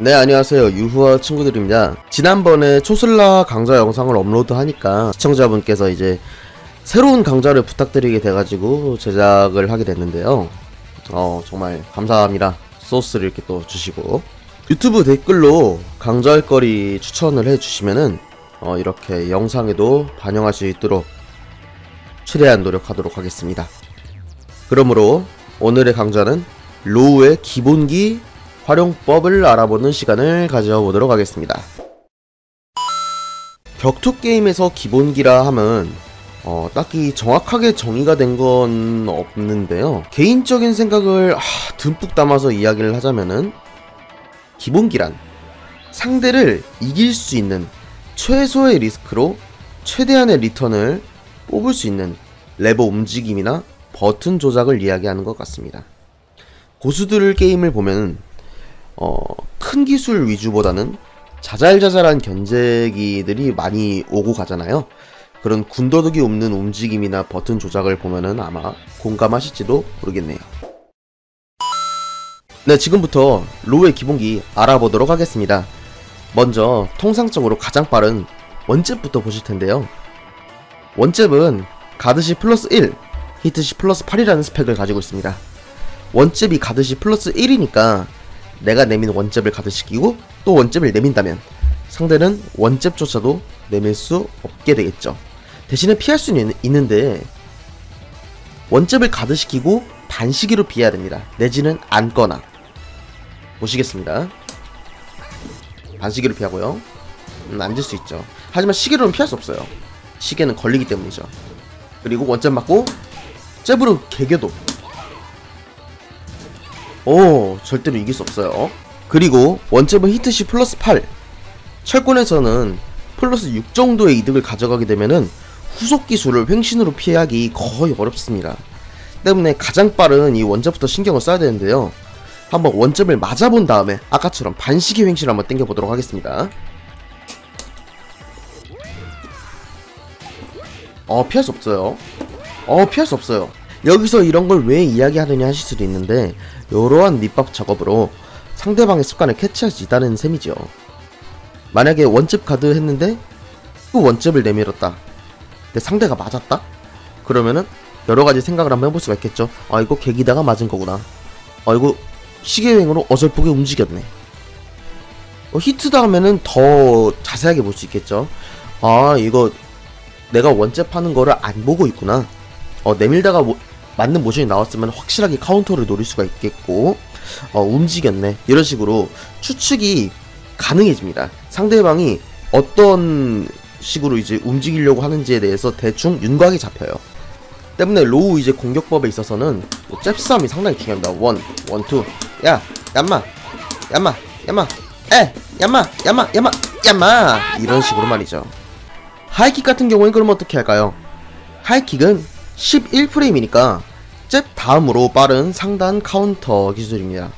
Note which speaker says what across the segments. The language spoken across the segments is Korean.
Speaker 1: 네 안녕하세요. 유후와 친구들입니다. 지난번에 초슬라 강좌 영상을 업로드하니까 시청자분께서 이제 새로운 강좌를 부탁드리게 돼가지고 제작을 하게 됐는데요. 어 정말 감사합니다. 소스를 이렇게 또 주시고. 유튜브 댓글로 강좌할 거리 추천을 해주시면은 어 이렇게 영상에도 반영할 수 있도록 최대한 노력하도록 하겠습니다. 그러므로 오늘의 강좌는 로우의 기본기 활용법을 알아보는 시간을 가져보도록 하겠습니다. 격투 게임에서 기본기라 함은 어, 딱히 정확하게 정의가 된 건 없는데요. 개인적인 생각을 아, 듬뿍 담아서 이야기를 하자면은 기본기란 상대를 이길 수 있는 최소의 리스크로 최대한의 리턴을 뽑을 수 있는 레버 움직임이나 버튼 조작을 이야기하는 것 같습니다. 고수들 게임을 보면 어, 큰 기술 위주보다는 자잘자잘한 견제기들이 많이 오고 가잖아요. 그런 군더더기 없는 움직임이나 버튼 조작을 보면은 아마 공감하실지도 모르겠네요. 네, 지금부터 로우의 기본기 알아보도록 하겠습니다. 먼저 통상적으로 가장 빠른 원잽부터 보실 텐데요. 원잽은 가드시 플러스 1, 히트시 플러스 8이라는 스펙을 가지고 있습니다. 원잽이 가드시 플러스 1이니까 내가 내민 원잽을 가드시키고 또 원잽을 내민다면 상대는 원잽조차도 내밀 수 없게 되겠죠. 대신에 피할 수는 있는데 원잽을 가드시키고 반시계로 피해야 됩니다. 내지는 앉거나 보시겠습니다. 반시기로 피하고요. 음, 앉을 수 있죠. 하지만 시계로는 피할 수 없어요. 시계는 걸리기 때문이죠. 그리고 원잽 맞고 잽으로 개겨도 오 절대로 이길 수 없어요. 그리고 원잽은 히트시 플러스 8 철권에서는 플러스 6 정도의 이득을 가져가게 되면은 후속 기술을 횡신으로 피하기 거의 어렵습니다. 때문에 가장 빠른 이 원잽부터 신경을 써야 되는데요. 한번 원잽을 맞아본 다음에 아까처럼 반시계 횡신을 한번 땡겨보도록 하겠습니다. 어 피할 수 없어요. 어 피할 수 없어요 여기서 이런 걸 왜 이야기하느냐 하실 수도 있는데 이러한 밑밥 작업으로 상대방의 습관을 캐치할 수 있다는 셈이죠. 만약에 원잽 가드 했는데 또 원잽을 내밀었다. 근데 상대가 맞았다? 그러면은 여러 가지 생각을 한번 해볼 수가 있겠죠. 아 이거 개기다가 맞은 거구나. 아 이거 시계횡으로 어설프게 움직였네. 어, 히트 다음에는 더 자세하게 볼 수 있겠죠. 아 이거 내가 원잽 하는 거를 안 보고 있구나. 어, 내밀다가 모, 맞는 모션이 나왔으면 확실하게 카운터를 노릴 수가 있겠고 어, 움직였네. 이런 식으로 추측이 가능해집니다. 상대방이 어떤 식으로 이제 움직이려고 하는지에 대해서 대충 윤곽이 잡혀요. 때문에 로우 이제 공격법에 있어서는 뭐 잽싸움이 상당히 중요합니다. 원, 원, 투. 야, 얌마. 얌마, 얌마. 에, 얌마, 얌마, 얌마, 얌마. 이런 식으로 말이죠. 하이킥 같은 경우엔 그럼 어떻게 할까요? 하이킥은 11프레임이니까 잽 다음으로 빠른 상단 카운터 기술입니다.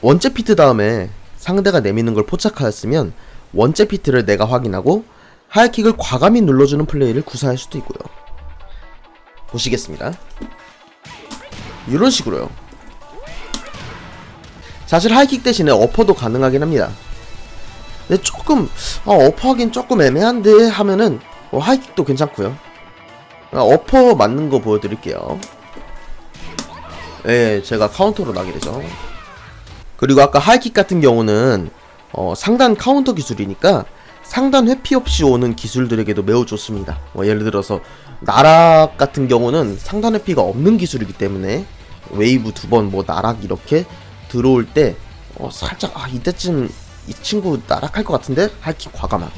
Speaker 1: 원잽 피트 다음에 상대가 내미는 걸 포착하였으면 원잽 피트를 내가 확인하고 하이킥을 과감히 눌러주는 플레이를 구사할 수도 있고요. 보시겠습니다. 이런 식으로요. 사실 하이킥 대신에 어퍼도 가능하긴 합니다. 근데 조금 어, 어퍼하긴 조금 애매한데 하면은 어, 하이킥도 괜찮고요. 아, 어퍼 맞는 거 보여드릴게요. 예 제가 카운터로 나게 되죠. 그리고 아까 하이킥 같은 경우는 어, 상단 카운터 기술이니까 상단 회피 없이 오는 기술들에게도 매우 좋습니다. 뭐 예를 들어서 나락 같은 경우는 상단 회피가 없는 기술이기 때문에 웨이브 두 번 뭐 나락 이렇게 들어올 때 어, 살짝 아 이때쯤 이 친구 나락할 것 같은데? 하이킥 과감하게.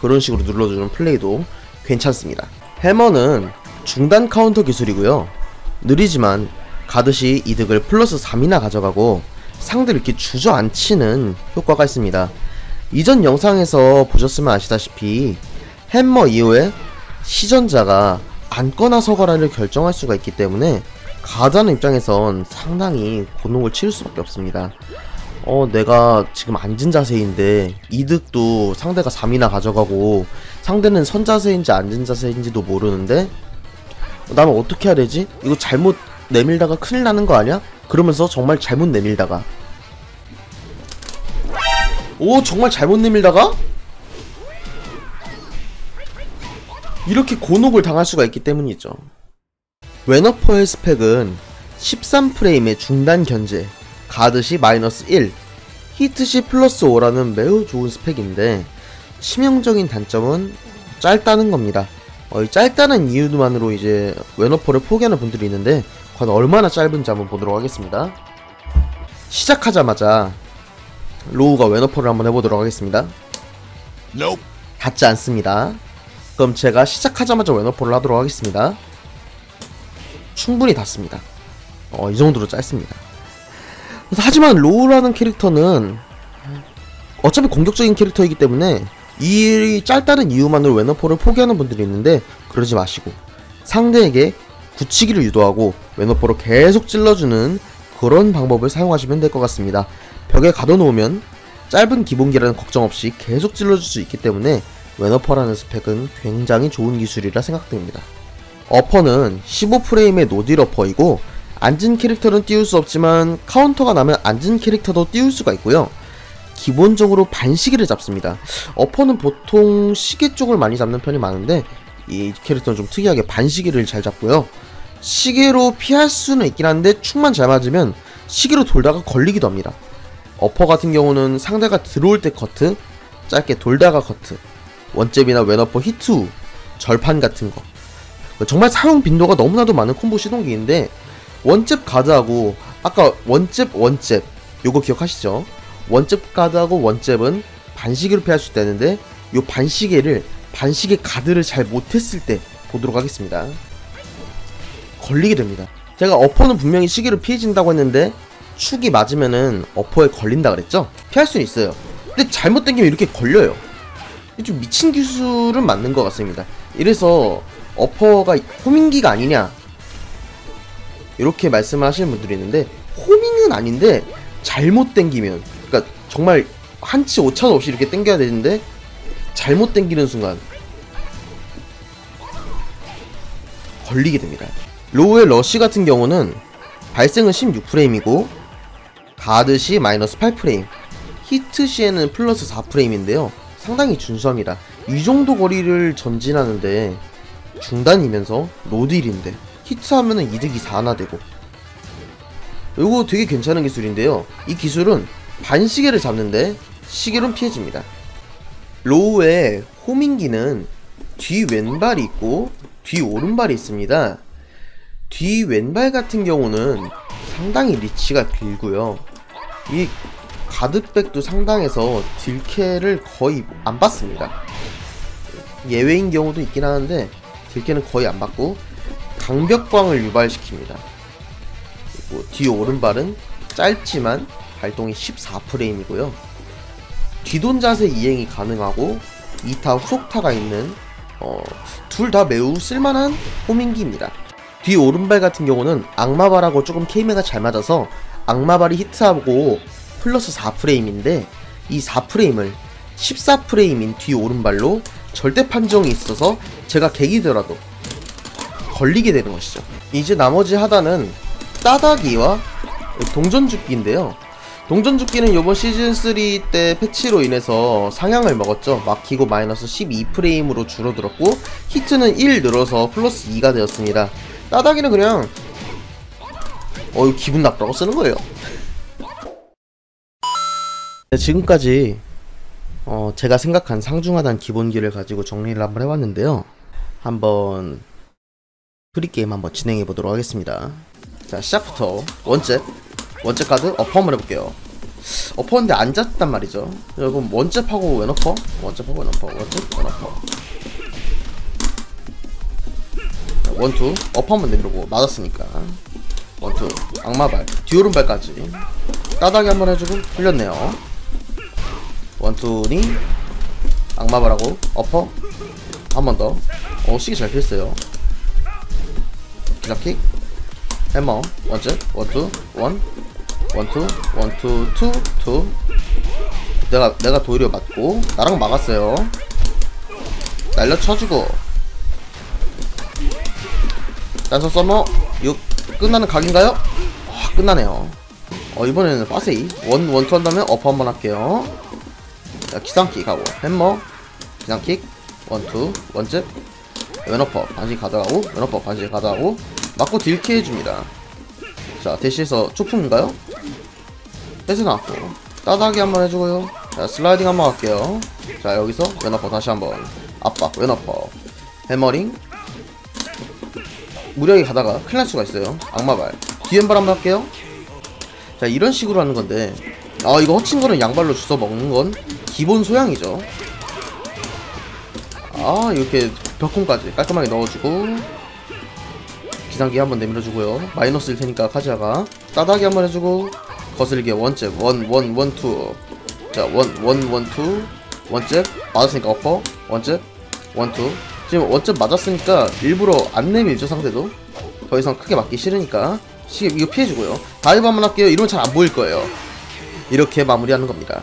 Speaker 1: 그런 식으로 눌러주는 플레이도 괜찮습니다 해머는 중단 카운터 기술이고요. 느리지만 가드시 이득을 플러스 3이나 가져가고 상대를 이렇게 주저앉히는 효과가 있습니다. 이전 영상에서 보셨으면 아시다시피 해머 이후에 시전자가 앉거나 서거나를 결정할 수가 있기 때문에 가드하는 입장에선 상당히 곤욕을 치를 수밖에 없습니다. 어 내가 지금 앉은 자세인데 이득도 상대가 3이나 가져가고 상대는 선 자세인지 앉은 자세인지도 모르는데 나는 어떻게 해야 되지? 이거 잘못 내밀다가 큰일 나는 거 아니야? 그러면서 정말 잘못 내밀다가 오 정말 잘못 내밀다가 이렇게 곤혹을 당할 수가 있기 때문이죠. 웨너퍼의 스펙은 13프레임의 중단 견제, 가드시 마이너스 1, 히트시 플러스 5라는 매우 좋은 스펙인데 치명적인 단점은 짧다는 겁니다. 어, 이 짧다는 이유만으로 이제 왼어퍼를 포기하는 분들이 있는데 과연 얼마나 짧은지 한번 보도록 하겠습니다. 시작하자마자 로우가 왼어퍼를 한번 해보도록 하겠습니다.
Speaker 2: Nope.
Speaker 1: 닿지 않습니다. 그럼 제가 시작하자마자 왼어퍼를 하도록 하겠습니다. 충분히 닿습니다. 어, 이 정도로 짧습니다. 하지만 로우라는 캐릭터는 어차피 공격적인 캐릭터이기 때문에 이 짧다는 이유만으로 왼어퍼를 포기하는 분들이 있는데 그러지 마시고 상대에게 굳히기를 유도하고 왼어퍼를 계속 찔러주는 그런 방법을 사용하시면 될 것 같습니다. 벽에 가둬놓으면 짧은 기본기라는 걱정 없이 계속 찔러줄 수 있기 때문에 왼어퍼라는 스펙은 굉장히 좋은 기술이라 생각됩니다. 어퍼는 15프레임의 노딜 어퍼이고 앉은 캐릭터는 띄울 수 없지만 카운터가 나면 앉은 캐릭터도 띄울 수가 있고요. 기본적으로 반시계를 잡습니다. 어퍼는 보통 시계 쪽을 많이 잡는 편이 많은데 이 캐릭터는 좀 특이하게 반시계를 잘 잡고요. 시계로 피할 수는 있긴 한데 축만 잘 맞으면 시계로 돌다가 걸리기도 합니다. 어퍼 같은 경우는 상대가 들어올 때 커트, 짧게 돌다가 커트, 원잽이나 왼어퍼 히트 후 절판 같은 거 정말 사용 빈도가 너무나도 많은 콤보 시동기인데 원잽 가드하고 아까 원잽 원잽 요거 기억하시죠? 원잽 가드하고 원잽은 반시계로 피할 수 있다는데 요 반시계를 반시계 가드를 잘 못했을 때 보도록 하겠습니다 걸리게 됩니다 제가 어퍼는 분명히 시계로 피해진다고 했는데 축이 맞으면은 어퍼에 걸린다 그랬죠? 피할 수는 있어요 근데 잘못 당기면 이렇게 걸려요 좀 미친 기술은 맞는 것 같습니다. 이래서 어퍼가 homing기가 아니냐 이렇게 말씀하시는 분들이 있는데 homing은 아닌데 잘못 당기면 그러니까 정말 한치 오차도 없이 이렇게 당겨야 되는데 잘못 당기는 순간 걸리게 됩니다. 로우의 러쉬 같은 경우는 발생은 16프레임이고 가드 시 마이너스 8프레임 히트 시에는 플러스 4프레임인데요. 상당히 준수합니다. 이 정도 거리를 전진하는데 중단이면서 노딜인데 히트하면은 이득이 4나 되고 이거 되게 괜찮은 기술인데요. 이 기술은 반시계를 잡는데 시계로는 피해집니다. 로우의 homing기는 뒤 왼발이 있고 뒤 오른발이 있습니다. 뒤 왼발 같은 경우는 상당히 리치가 길고요. 이 가드백도 상당해서 딜캐를 거의 안 받습니다. 예외인 경우도 있긴 하는데 딜캐는 거의 안 받고 강벽광을 유발시킵니다. 그리고 뒤 오른발은 짧지만 발동이 14프레임이고요. 뒤돈 자세 이행이 가능하고 2타 후속타가 있는 어, 둘 다 매우 쓸만한 호밍기입니다. 뒤 오른발 같은 경우는 악마발하고 조금 케이메가 잘 맞아서 악마발이 히트하고 플러스 4프레임인데 이 4프레임을 14프레임인 뒤 오른발로 절대 판정이 있어서 제가 개기더라도 걸리게 되는 것이죠. 이제 나머지 하단은 따다기와 동전죽기인데요. 동전죽기는 이번 시즌3 때 패치로 인해서 상향을 먹었죠. 막히고 마이너스 12프레임으로 줄어들었고 히트는 1 늘어서 플러스 2가 되었습니다. 따닥이는 그냥 어 기분 나쁘다고 쓰는 거예요. 네, 지금까지 어, 제가 생각한 상중하단 기본기를 가지고 정리를 한번 해봤는데요. 한번 free game 한번 진행해 보도록 하겠습니다. 자 시작부터 원잽 원잽 가드 어퍼 한번 해볼게요. 어퍼인데 앉았단 말이죠. 여러분 원잽하고 왼어퍼 원잽하고 왼어퍼 원잽 왼어퍼 원투 어퍼 한번 내밀고 맞았으니까 원투 악마발 뒤오른발까지 따닥이 한번 해주고 풀렸네요. 원투니 악마발하고 어퍼 한 번 더. 어 시기 잘 피했어요. 기상킥 해머 원잽 원투 원 원투 원투 투투 내가 내가 도리어 맞고 나랑 막았어요. 날려 쳐주고 단서 서머 6 끝나는 각인가요? 아, 끝나네요. 어 이번에는 빠세이 원 원투 한다면 어퍼 한번 할게요. 자 기상킥 하고 햄머 기상킥 원투 원잽 왼어퍼 반씩 가져가고 왼어퍼 반씩 가져가고 맞고 딜케 해줍니다. 자 대시에서 초풍인가요? 뺏어놨고 따닥이 한번 해주고요. 자 슬라이딩 한번 할게요. 자 여기서 왼어퍼 다시 한번. 압박 왼어퍼 해머링. 무리하게 가다가 큰일 날 수가 있어요. 악마발. 뒤엔발 한번 할게요. 자 이런 식으로 하는 건데 아 이거 허친 거는 양발로 주워 먹는 건 기본 소양이죠. 아 이렇게 벽콩까지 깔끔하게 넣어주고 기상기 한번 내밀어주고요. 마이너스 일 테니까 카즈야가 따닥이 한번 해주고 거슬게 원잽 원 원 원투. 자 원 원 원투. 원잽 맞았으니까 어퍼. 원잽 원투. 지금 원잽 맞았으니까 일부러 안 내밀죠 상대도. 더 이상 크게 맞기 싫으니까. 시 이거 피해주고요. dive 한번 할게요. 이러면 잘 안 보일 거예요. 이렇게 마무리하는 겁니다